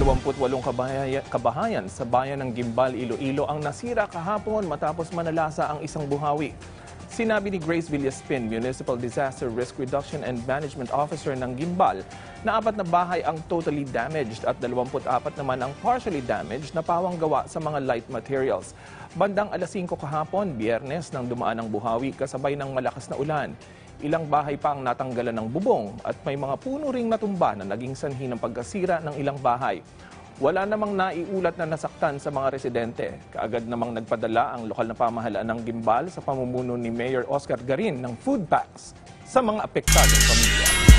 28 kabahaya- kabahayan sa bayan ng Gimbal, Iloilo ang nasira kahapon matapos manalasa ang isang buhawi. Sinabi ni Grace Villaspin, Municipal Disaster Risk Reduction and Management Officer ng Gimbal, na apat na bahay ang totally damaged at 24 naman ang partially damaged na pawang gawa sa mga light materials. Bandang alas 5 kahapon, biyernes, nang dumaan ang buhawi kasabay ng malakas na ulan. Ilang bahay pa ang natanggalan ng bubong at may mga puno ring natumba na naging sanhi ng pagkasira ng ilang bahay. Wala namang naiulat na nasaktan sa mga residente. Kaagad namang nagpadala ang lokal na pamahalaan ng Gimbal sa pamumuno ni Mayor Oscar Garin ng food packs sa mga apektadong pamilya.